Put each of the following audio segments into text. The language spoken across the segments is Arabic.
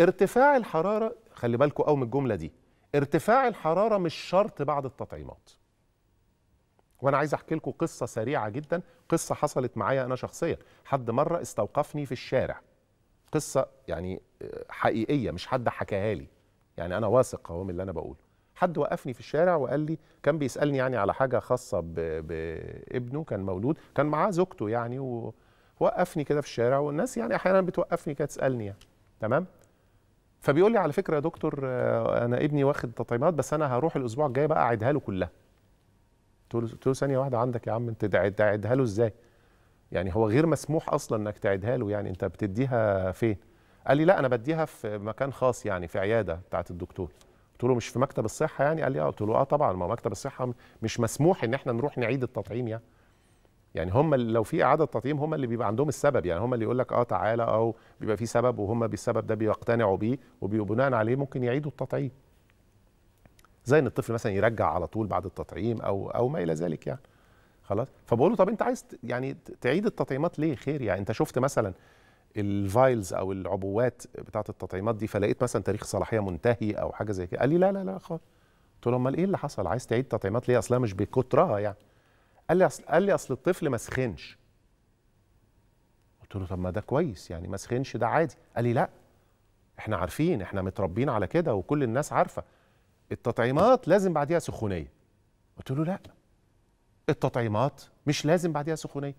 ارتفاع الحرارة خلي بالكم قوي من الجملة دي ارتفاع الحرارة مش شرط بعد التطعيمات. وأنا عايز أحكي لكم قصة سريعة جدا قصة حصلت معايا أنا شخصيا. حد مرة استوقفني في الشارع. قصة يعني حقيقية مش حد حكاها لي. يعني أنا واثق أهو من اللي أنا بقوله. حد وقفني في الشارع وقال لي كان بيسألني يعني على حاجة خاصة بابنه كان مولود كان معاه زوجته يعني ووقفني كده في الشارع والناس يعني أحيانا بتوقفني كده تسألني يعني. تمام؟ فبيقول لي على فكرة يا دكتور آه، أنا ابني واخد تطعيمات بس أنا هروح الأسبوع الجاي بقى أعيدها له كلها. قلت له ثانية واحدة عندك يا عم أنت تعيد- تعيدها له إزاي؟ يعني هو غير مسموح أصلا إنك تعيدها له يعني أنت بتديها فين؟ قال لي لا أنا بديها في مكان خاص يعني في عيادة بتاعت الدكتور. قلت له مش في مكتب الصحة يعني؟ قال لي آه. قلت له آه طبعا ما مكتب الصحة مش مسموح إن إحنا نروح نعيد التطعيم يعني. يعني هم لو في إعادة تطعيم هم اللي بيبقى عندهم السبب يعني هم اللي يقول لك آه تعالى أو بيبقى في سبب وهم بالسبب ده بيقتنعوا بيه وبناء عليه ممكن يعيدوا التطعيم. زي إن الطفل مثلا يرجع على طول بعد التطعيم أو أو ما إلى ذلك يعني. خلاص؟ فبقول له طب أنت عايز يعني تعيد التطعيمات ليه؟ خير يعني. أنت شفت مثلا الفايلز أو العبوات بتاعة التطعيمات دي فلقيت مثلا تاريخ صلاحية منتهي أو حاجة زي كده؟ قال لي لا لا لا خالص. قلت له أمال إيه اللي حصل؟ عايز تعيد تطعيمات ليه؟ اصلها مش بكترها يعني. قال لي اصل قال لي أصل الطفل ما سخنش. قلت له طب ما ده كويس يعني ما سخنش ده عادي. قال لي لا إحنا عارفين إحنا متربيين على كده وكل الناس عارفة. التطعيمات لازم بعديها سخونية. قلت له لا التطعيمات مش لازم بعديها سخونية.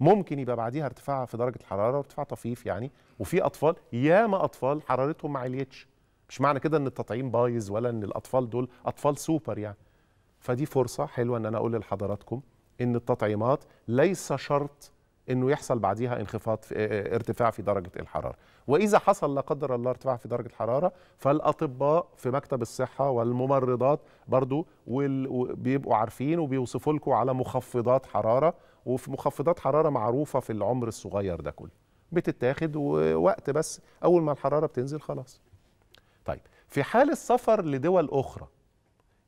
ممكن يبقى بعديها ارتفاع في درجة الحرارة وارتفاع طفيف يعني وفي أطفال ياما أطفال حرارتهم ما عليتش. مش معنى كده إن التطعيم بايظ ولا إن الأطفال دول أطفال سوبر يعني. فدي فرصة حلوة إن أنا أقول لحضراتكم إن التطعيمات ليس شرط إنه يحصل بعديها انخفاض في آه، ارتفاع في درجة الحرارة. وإذا حصل لا قدر الله ارتفاع في درجة الحرارة فالأطباء في مكتب الصحة والممرضات برضو بيبقوا عارفين وبيوصفوا لكم على مخفضات حرارة وفي مخفضات حرارة معروفة في العمر الصغير ده كله. بتتاخد ووقت بس أول ما الحرارة بتنزل خلاص. طيب في حال السفر لدول أخرى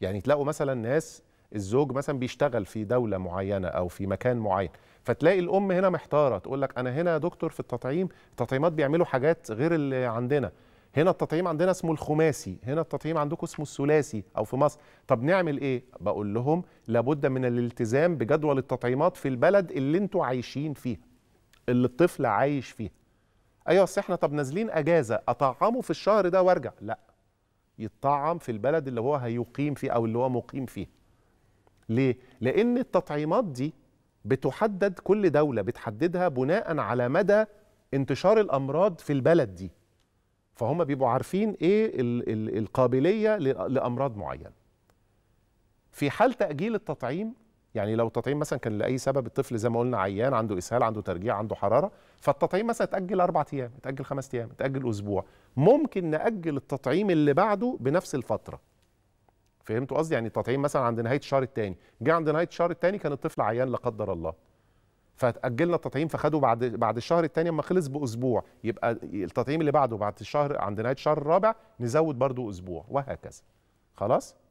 يعني تلاقوا مثلا ناس الزوج مثلا بيشتغل في دولة معينة أو في مكان معين فتلاقي الأم هنا محتارة تقول لك أنا هنا يا دكتور في التطعيم التطعيمات بيعملوا حاجات غير اللي عندنا. هنا التطعيم عندنا اسمه الخماسي هنا التطعيم عندكم اسمه الثلاثي أو في مصر. طب نعمل إيه؟ بقول لهم لابد من الالتزام بجدول التطعيمات في البلد اللي أنتوا عايشين فيها اللي الطفل عايش فيها. أيوه بس إحنا طب نازلين أجازة أطعمه في الشهر ده وأرجع؟ لا يتطعم في البلد اللي هو هيقيم فيه أو اللي هو مقيم فيه. ليه؟ لأن التطعيمات دي بتحدد كل دولة بتحددها بناء على مدى انتشار الأمراض في البلد دي. فهم بيبقوا عارفين إيه ال ال القابلية ل- لأمراض معينة. في حال تأجيل التطعيم يعني لو التطعيم مثلا كان لأي سبب الطفل زي ما قلنا عيان عنده إسهال عنده ترجيع عنده حرارة فالتطعيم مثلا اتاجل أربع أيام اتاجل خمس أيام اتاجل أسبوع. ممكن نأجل التطعيم اللي بعده بنفس الفترة. فهمتوا قصدي؟ يعني التطعيم مثلا عند نهاية الشهر الثاني جه عند نهاية الشهر الثاني كان الطفل عيان لا قدر الله. فأجلنا التطعيم فخده بعد بعد الشهر الثاني أما خلص بأسبوع. يبقى التطعيم اللي بعده بعد الشهر عند نهاية الشهر الرابع نزود برضو أسبوع وهكذا. خلاص؟